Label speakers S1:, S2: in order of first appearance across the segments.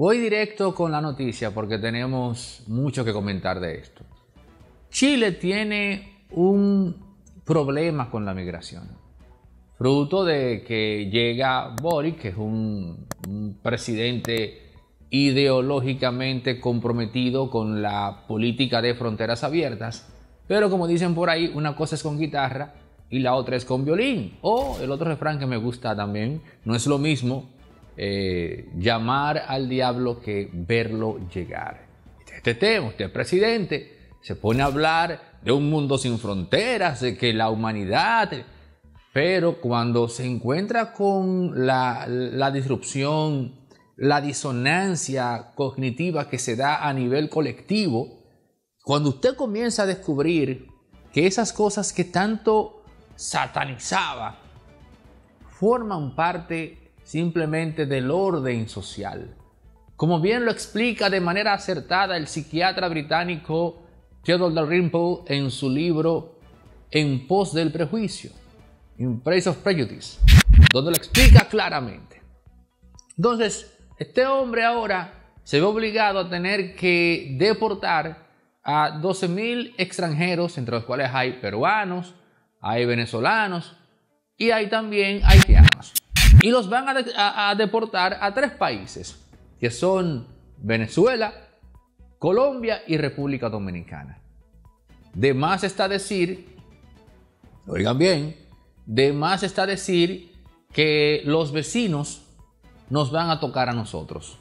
S1: Voy directo con la noticia porque tenemos mucho que comentar de esto. Chile tiene un problema con la migración, fruto de que llega Boric, que es un, un presidente ideológicamente comprometido con la política de fronteras abiertas, pero como dicen por ahí, una cosa es con guitarra y la otra es con violín. O el otro refrán que me gusta también, no es lo mismo eh, llamar al diablo que verlo llegar. Este tema, usted es presidente, se pone a hablar de un mundo sin fronteras, de que la humanidad... Pero cuando se encuentra con la, la disrupción, la disonancia cognitiva que se da a nivel colectivo, cuando usted comienza a descubrir que esas cosas que tanto satanizaba, forman parte simplemente del orden social. Como bien lo explica de manera acertada el psiquiatra británico Theodore Dalrymple en su libro En pos del prejuicio, In Praise of Prejudice, donde lo explica claramente. Entonces, este hombre ahora se ve obligado a tener que deportar a 12.000 extranjeros, entre los cuales hay peruanos, hay venezolanos y hay también haitianos. Y los van a, deportar a tres países, que son Venezuela, Colombia y República Dominicana. De más está decir, oigan bien, de más está decir que los vecinos nos van a tocar a nosotros.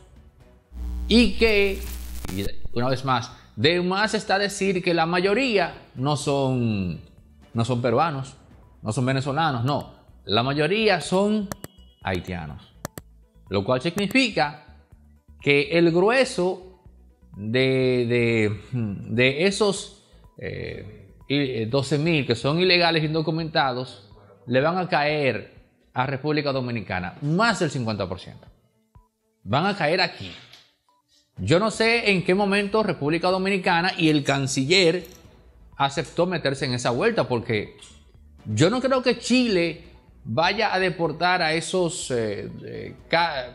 S1: Y que, una vez más, de más está decir que la mayoría no son no son peruanos, no son venezolanos, no. La mayoría son haitianos. Lo cual significa que el grueso de, de, esos eh, 12.000 que son ilegales indocumentados le van a caer a República Dominicana más del 50%. Van a caer aquí. Yo no sé en qué momento República Dominicana y el canciller aceptó meterse en esa vuelta porque yo no creo que Chile vaya a deportar a esos eh,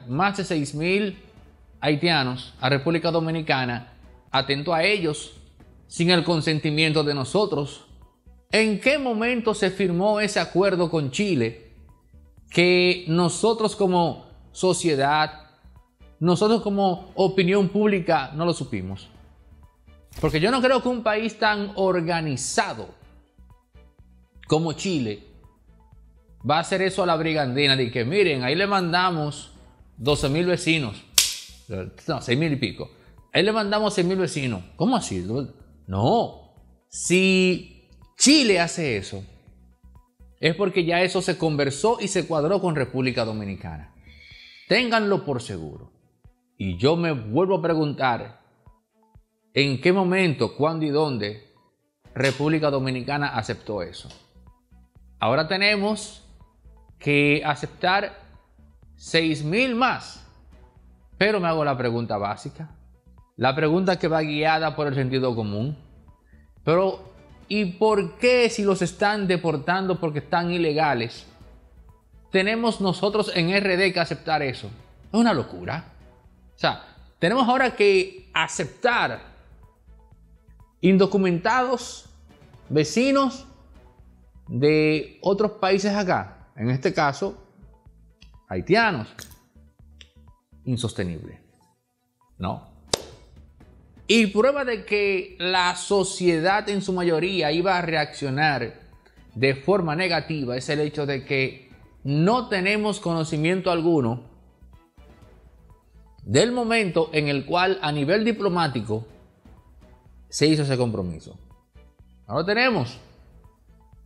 S1: más de 6 mil haitianos a República Dominicana, atento a ellos, sin el consentimiento de nosotros. ¿En qué momento se firmó ese acuerdo con Chile que nosotros como sociedad, nosotros como opinión pública no lo supimos? Porque yo no creo que un país tan organizado como Chile va a hacer eso a la brigandina de que miren, ahí le mandamos 12 mil vecinos, no, 6 mil y pico, ahí le mandamos 6 mil vecinos. ¿Cómo así? No, si Chile hace eso, es porque ya eso se conversó y se cuadró con República Dominicana. Ténganlo por seguro. Y yo me vuelvo a preguntar, ¿En qué momento, cuándo y dónde República Dominicana aceptó eso? Ahora tenemos que aceptar 6 mil más. Pero me hago la pregunta básica. La pregunta que va guiada por el sentido común. Pero, ¿y por qué si los están deportando porque están ilegales? Tenemos nosotros en RD que aceptar eso. Es una locura. O sea, tenemos ahora que aceptar indocumentados, vecinos de otros países acá, en este caso, haitianos. Insostenible. ¿No? Y prueba de que la sociedad en su mayoría iba a reaccionar de forma negativa es el hecho de que no tenemos conocimiento alguno del momento en el cual a nivel diplomático se hizo ese compromiso. No lo tenemos.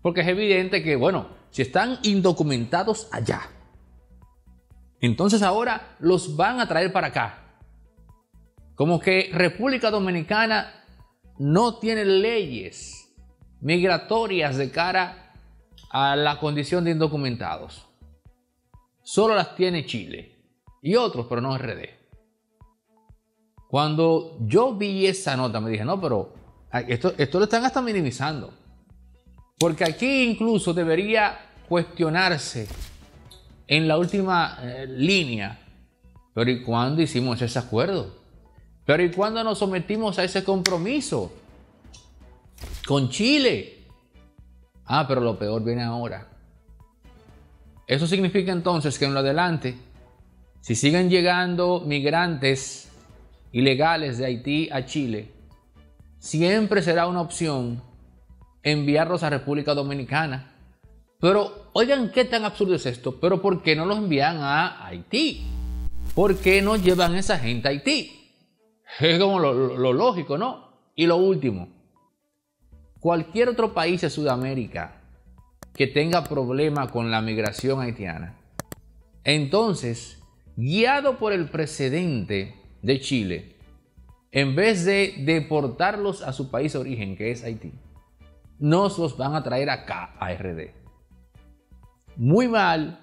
S1: Porque es evidente que, bueno, si están indocumentados allá, entonces ahora los van a traer para acá. Como que República Dominicana no tiene leyes migratorias de cara a la condición de indocumentados. Solo las tiene Chile y otros, pero no RD. Cuando yo vi esa nota, me dije, no, pero esto, esto lo están hasta minimizando. Porque aquí incluso debería cuestionarse en la última eh, línea, Pero ¿y cuándo hicimos ese acuerdo? Pero ¿y cuándo nos sometimos a ese compromiso? Con Chile. Ah, pero lo peor viene ahora. Eso significa entonces que en lo adelante, si siguen llegando migrantes ilegales de Haití a Chile, siempre será una opción enviarlos a República Dominicana. Pero oigan qué tan absurdo es esto, pero ¿por qué no los envían a Haití? ¿Por qué no llevan esa gente a Haití? Es como lo, lógico, ¿no? Y lo último, cualquier otro país de Sudamérica que tenga problema con la migración haitiana, entonces, guiado por el precedente de Chile, en vez de deportarlos a su país de origen, que es Haití, nos los van a traer acá a RD. Muy mal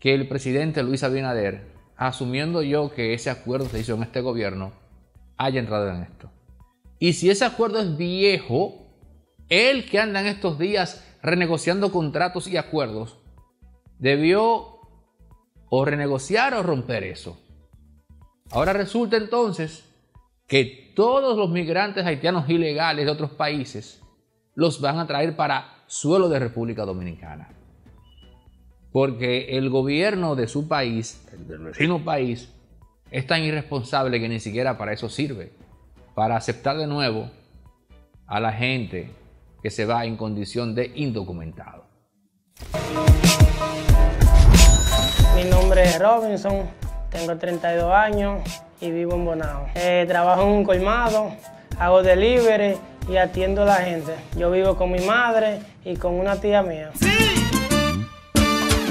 S1: que el presidente Luis Abinader, asumiendo yo que ese acuerdo se hizo en este gobierno, haya entrado en esto. Y si ese acuerdo es viejo, él que anda en estos días renegociando contratos y acuerdos, debió o renegociar o romper eso. Ahora resulta entonces que todos los migrantes haitianos ilegales de otros países los van a traer para suelo de República Dominicana. Porque el gobierno de su país, el del vecino país, es tan irresponsable que ni siquiera para eso sirve. Para aceptar de nuevo a la gente que se va en condición de indocumentado.
S2: Mi nombre es Robinson, tengo 32 años y vivo en Bonao. Eh, trabajo en un colmado, hago delivery y atiendo a la gente. Yo vivo con mi madre y con una tía mía.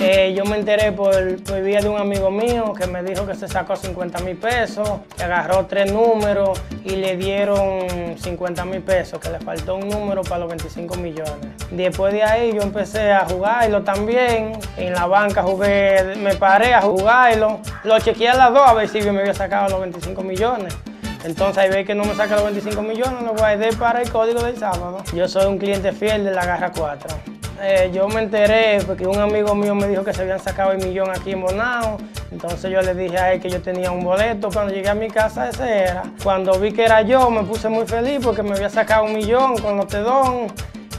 S2: Eh, yo me enteré por, vía de un amigo mío que me dijo que se sacó 50 mil pesos, que agarró tres números y le dieron 50 mil pesos, que le faltó un número para los 25 millones. Después de ahí yo empecé a jugarlo también. En la banca jugué, me paré a jugarlo. Lo chequeé a las dos a ver si me había sacado los 25 millones. Entonces ahí ve que no me saca los 25 millones, lo guardé para el código del sábado. Yo soy un cliente fiel de la Garra 4. Eh, yo me enteré porque un amigo mío me dijo que se habían sacado el millón aquí en Bonao. Entonces yo le dije a él que yo tenía un boleto. Cuando llegué a mi casa ese era. Cuando vi que era yo me puse muy feliz porque me había sacado un millón con los tedón.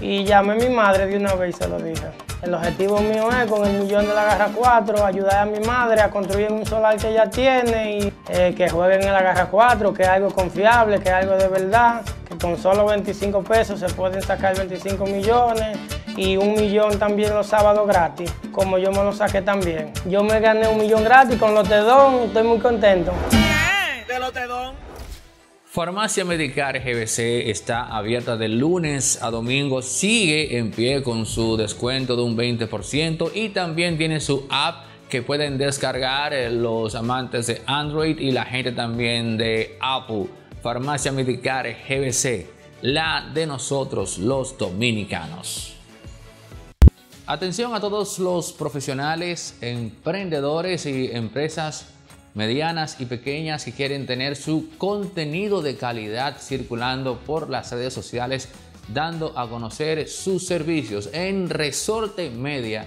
S2: Y llamé a mi madre de una vez y se lo dije. El objetivo mío es con el millón de la Garra 4 ayudar a mi madre a construir un solar que ella tiene y eh, que jueguen en la Garra 4, que es algo confiable, que es algo de verdad, que con solo 25 pesos se pueden sacar 25 millones y un millón también los sábados gratis, como yo me lo saqué también. Yo me gané un millón gratis con los Tedón, estoy muy contento.
S1: De los Tedón. Farmacia Medicar GBC está abierta de lunes a domingo, sigue en pie con su descuento de un 20% y también tiene su app que pueden descargar eh, los amantes de Android y la gente también de Apple. Farmacia Medicar GBC, la de nosotros los dominicanos. Atención a todos los profesionales, emprendedores y empresas medianas y pequeñas que quieren tener su contenido de calidad circulando por las redes sociales, dando a conocer sus servicios. En Resorte Media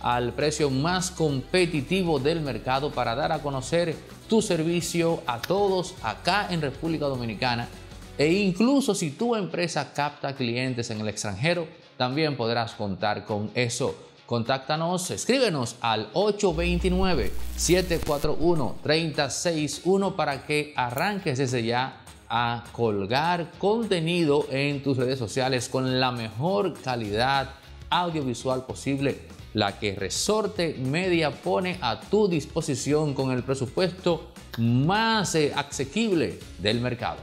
S1: al precio más competitivo del mercado para dar a conocer tu servicio a todos acá en República Dominicana e incluso si tu empresa capta clientes en el extranjero, también podrás contar con eso. Contáctanos, escríbenos al 829-741-361 para que arranques desde ya a colgar contenido en tus redes sociales con la mejor calidad audiovisual posible, la que Resorte Media pone a tu disposición con el presupuesto más eh, asequible del mercado.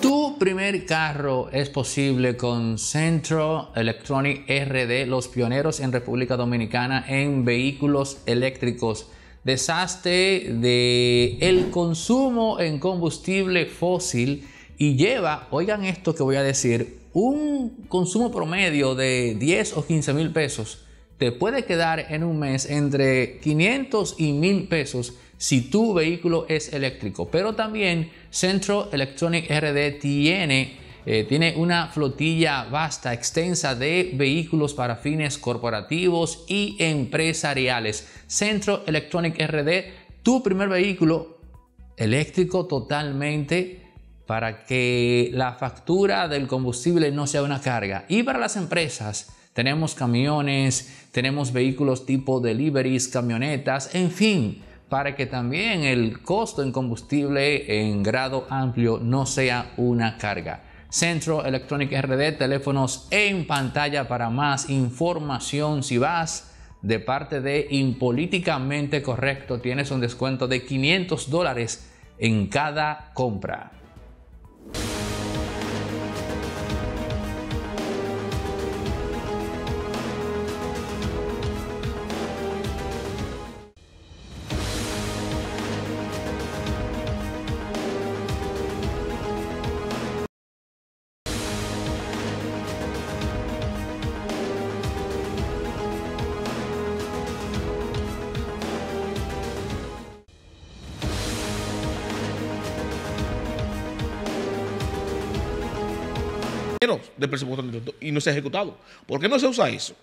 S1: Tu primer carro es posible con Centro Electronic RD, los pioneros en República Dominicana en vehículos eléctricos desastre de el consumo en combustible fósil y lleva, oigan esto que voy a decir, un consumo promedio de 10 o 15 mil pesos te puede quedar en un mes entre 500 y 1000 pesos si tu vehículo es eléctrico. Pero también Centro Electronic RD tiene, eh, tiene una flotilla vasta, extensa de vehículos para fines corporativos y empresariales. Centro Electronic RD, tu primer vehículo eléctrico totalmente para que la factura del combustible no sea una carga. Y para las empresas, tenemos camiones, tenemos vehículos tipo deliveries, camionetas, en fin, para que también el costo en combustible en grado amplio no sea una carga. Centro Electronic RD, teléfonos en pantalla para más información. Si vas de parte de Impolíticamente Correcto, tienes un descuento de 500 dólares en cada compra.
S3: Del presupuesto y no se ha ejecutado. ¿Por qué no se usa eso?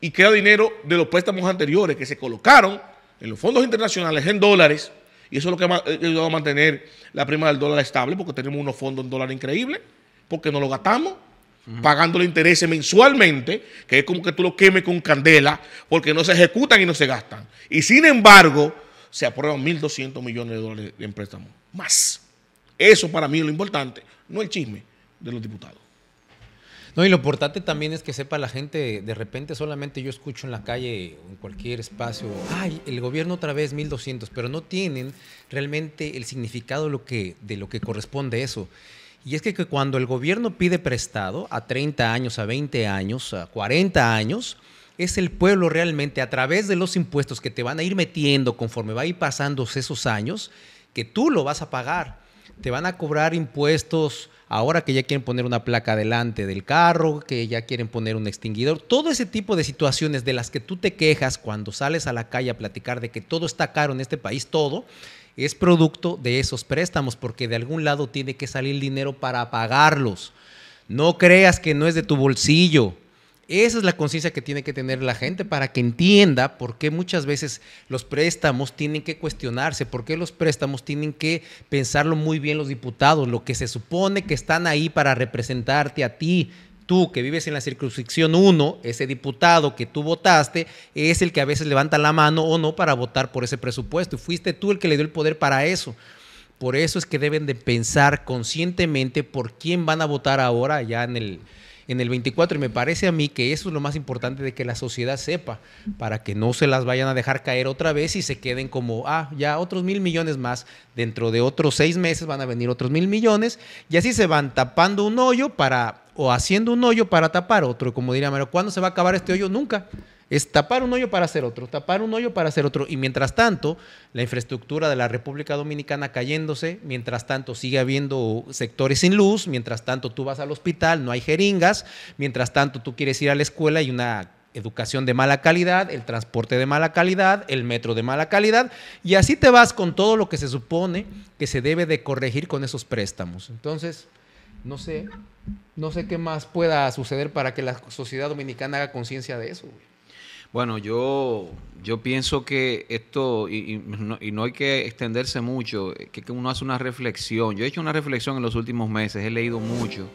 S3: Y queda dinero de los préstamos anteriores que se colocaron en los fondos internacionales en dólares y eso es lo que va a mantener la prima del dólar estable porque tenemos unos fondos en dólar increíbles, porque no lo gastamos, pagando los intereses mensualmente, que es como que tú lo quemes con candela, porque no se ejecutan y no se gastan. Y sin embargo, se aprueban 1.200 millones de dólares en préstamos. Más. Eso para mí es lo importante, no el chisme de los diputados.
S4: No, y lo importante también es que sepa la gente, de repente solamente yo escucho en la calle en cualquier espacio, ay, el gobierno otra vez 1200, pero no tienen realmente el significado de lo que, de lo corresponde eso. Y es que, que cuando el gobierno pide prestado a 30 años, a 20 años, a 40 años, es el pueblo realmente a través de los impuestos que te van a ir metiendo conforme va a ir pasando esos años, que tú lo vas a pagar. Te van a cobrar impuestos ahora que ya quieren poner una placa delante del carro, que ya quieren poner un extinguidor, todo ese tipo de situaciones de las que tú te quejas cuando sales a la calle a platicar de que todo está caro en este país, todo, es producto de esos préstamos, porque de algún lado tiene que salir dinero para pagarlos. No creas que no es de tu bolsillo. Esa es la conciencia que tiene que tener la gente para que entienda por qué muchas veces los préstamos tienen que cuestionarse, por qué los préstamos tienen que pensarlo muy bien los diputados, lo que se supone que están ahí para representarte a ti. Tú que vives en la circunscripción 1, ese diputado que tú votaste, es el que a veces levanta la mano o no para votar por ese presupuesto. Y fuiste tú el que le dio el poder para eso. Por eso es que deben de pensar conscientemente por quién van a votar ahora ya en el, en el 24 y me parece a mí que eso es lo más importante de que la sociedad sepa para que no se las vayan a dejar caer otra vez y se queden como, ah, ya otros mil millones más, dentro de otros seis meses van a venir otros mil millones y así se van tapando un hoyo para, o haciendo un hoyo para tapar otro, como diría pero ¿cuándo se va a acabar este hoyo? Nunca. Es tapar un hoyo para hacer otro, tapar un hoyo para hacer otro. Y mientras tanto, la infraestructura de la República Dominicana cayéndose, mientras tanto sigue habiendo sectores sin luz, mientras tanto tú vas al hospital, no hay jeringas, mientras tanto tú quieres ir a la escuela y una educación de mala calidad, el transporte de mala calidad, el metro de mala calidad, y así te vas con todo lo que se supone que se debe de corregir con esos préstamos. Entonces, no sé, no sé qué más pueda suceder para que la sociedad dominicana haga conciencia de eso.
S5: Bueno, yo, yo pienso que esto, y, no, hay que extenderse mucho, que, uno hace una reflexión. Yo he hecho una reflexión en los últimos meses, he leído mucho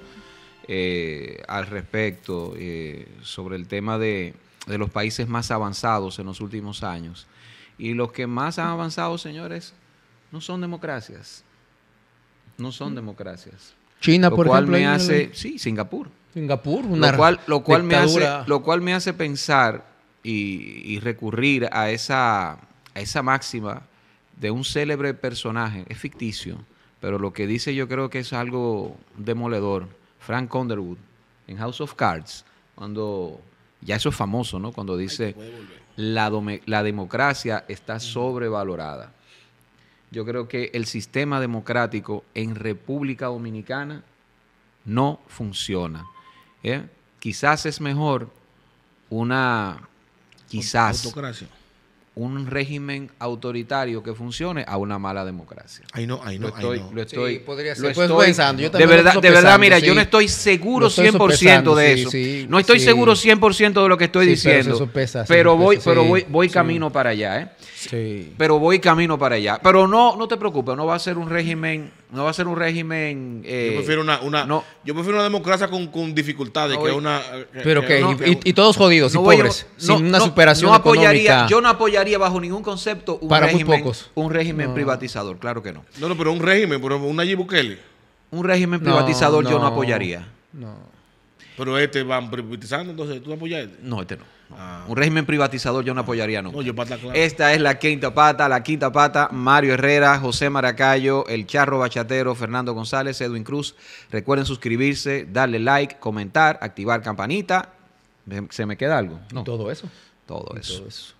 S5: eh, al respecto eh, sobre el tema de, de los países más avanzados en los últimos años. Y los que más han avanzado, señores, no son democracias. No son democracias.
S4: China, lo por
S5: cual me hace, sí, Singapur.
S4: Singapur, una
S5: lo cual, lo cual me hace, lo cual me hace pensar y, recurrir a esa, a esa máxima de un célebre personaje, es ficticio, pero lo que dice yo creo que es algo demoledor. Frank Underwood, en House of Cards, cuando, ya eso es famoso, ¿no? Cuando dice, la, la democracia está sobrevalorada. Yo creo que el sistema democrático en República Dominicana no funciona. ¿eh? quizás es mejor una, quizás
S3: Autocracia.
S5: un régimen autoritario que funcione a una mala democracia.
S3: Ahí no, ahí no,
S5: Lo estoy, lo estoy,
S4: Sí, podría
S5: lo
S4: ser. Pues
S5: estoy-
S4: pensando, yo
S5: de verdad, de verdad, mira,
S4: sí.
S5: yo no estoy seguro
S4: estoy
S5: 100% de eso.
S4: sí, sí,
S5: no estoy
S4: sí.
S5: seguro 100% de lo que estoy
S4: pero
S5: diciendo.
S4: sopesa, se
S5: pero voy, pero
S4: sí,
S5: voy, voy
S4: sí.
S5: camino para allá, ¿eh?
S4: Sí.
S5: Pero voy camino para allá. Pero no, no te preocupes, no va a ser un régimen, no va a ser un régimen. eh,
S3: yo prefiero una, una
S5: no.
S3: yo prefiero una democracia con, con dificultades
S5: No
S3: que una
S4: Pero que,
S5: no,
S4: y, y todos jodidos y pobres,
S5: no,
S4: sin una superación
S5: no apoyaría,
S4: económica.
S5: Yo no apoyaría bajo ningún concepto un
S4: Para muy
S5: régimen,
S4: pocos.
S5: un régimen
S4: No.
S5: privatizador, claro que no.
S3: no, no, pero un régimen, pero una Nayib Bukele.
S5: Un régimen
S4: No,
S5: privatizador yo no. apoyaría.
S4: No.
S3: Pero este van privatizando, entonces tú apoyas este.
S5: No, este no. no.
S3: Ah.
S5: Un régimen privatizador yo no apoyaría nunca.
S3: No, yo claro.
S5: Esta es la quinta pata, la quinta pata, Mario Herrera, José Maracayo, El Charro Bachatero, Fernando González, Edwin Cruz. Recuerden suscribirse, darle like, comentar, activar campanita. ¿Se me queda algo?
S4: Y todo eso.
S5: Todo
S4: y
S5: eso.
S4: todo eso.